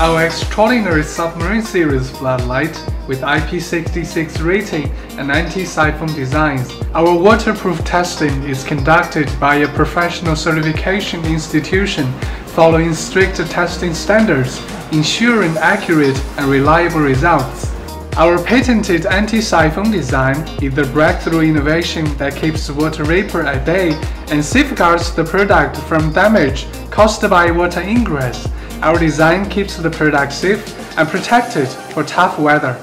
Our extraordinary submarine series floodlight with IP66 rating and anti-siphon designs. Our waterproof testing is conducted by a professional certification institution following strict testing standards, ensuring accurate and reliable results. Our patented anti-siphon design is the breakthrough innovation that keeps water vapor at bay and safeguards the product from damage caused by water ingress. Our design keeps the product safe and protected for tough weather.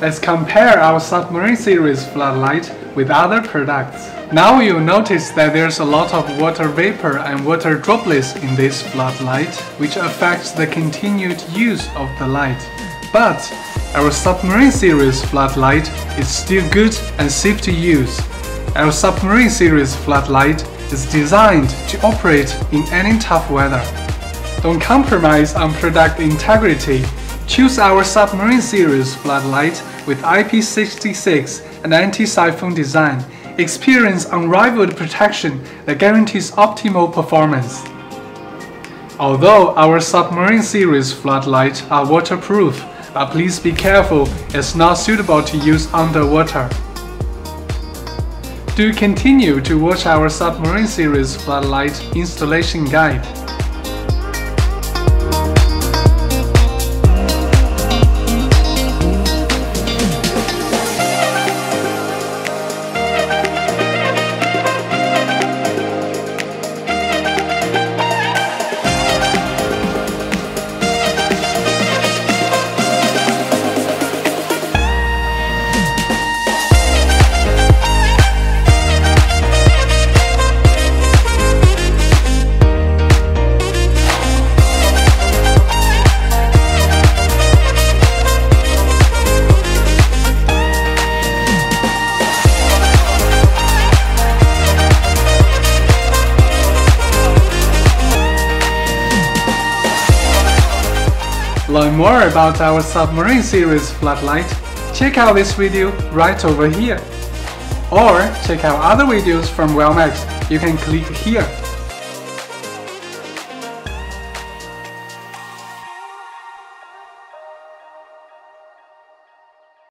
Let's compare our Submarine Series floodlight with other products. Now you'll notice that there's a lot of water vapor and water droplets in this floodlight, which affects the continued use of the light. But our Submarine Series floodlight is still good and safe to use. Our Submarine Series floodlight is designed to operate in any tough weather. Don't compromise on product integrity. Choose our Submarine Series floodlight with IP66 and anti-siphon design. Experience unrivaled protection that guarantees optimal performance. Although our Submarine Series floodlights are waterproof, but please be careful, it's not suitable to use underwater. Do continue to watch our Submarine Series floodlight installation guide. Learn more about our Submarine Series floodlight, check out this video right over here. Or check out other videos from Wellmax, you can click here.